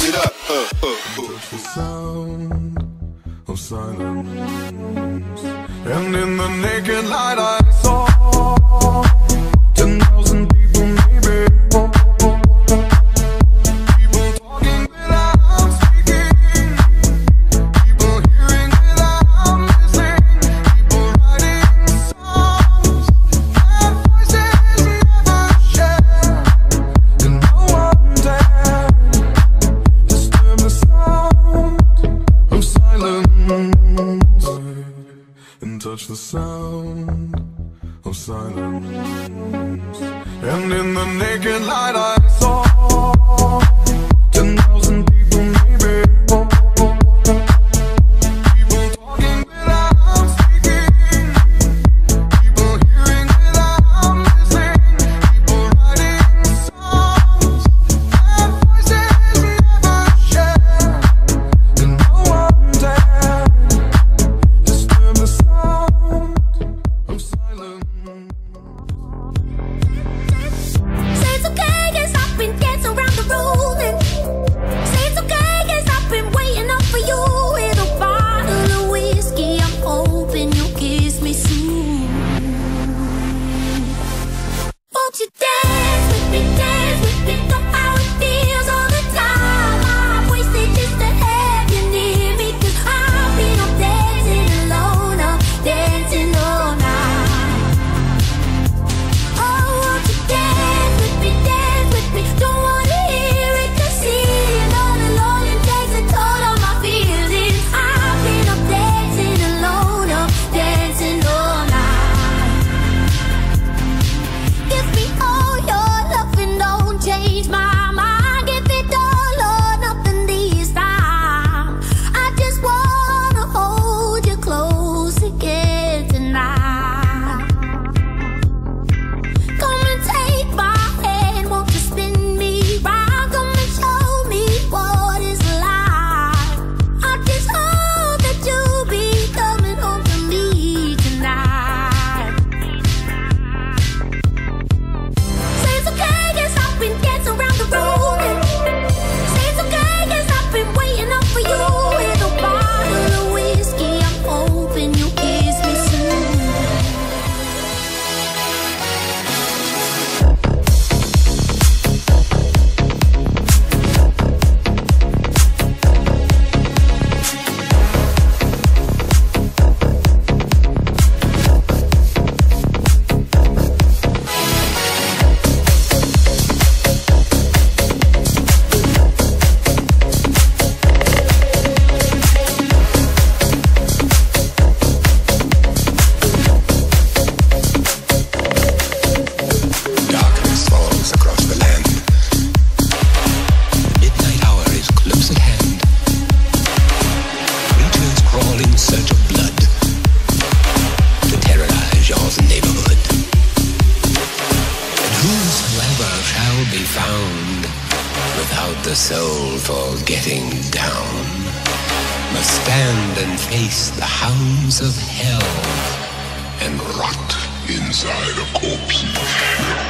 turns it up. Uh, uh, uh. The sound of silence, and in the naked light I saw. the naked light. I found without the soul for getting down. Must stand and face the hounds of hell and rot inside a corpse.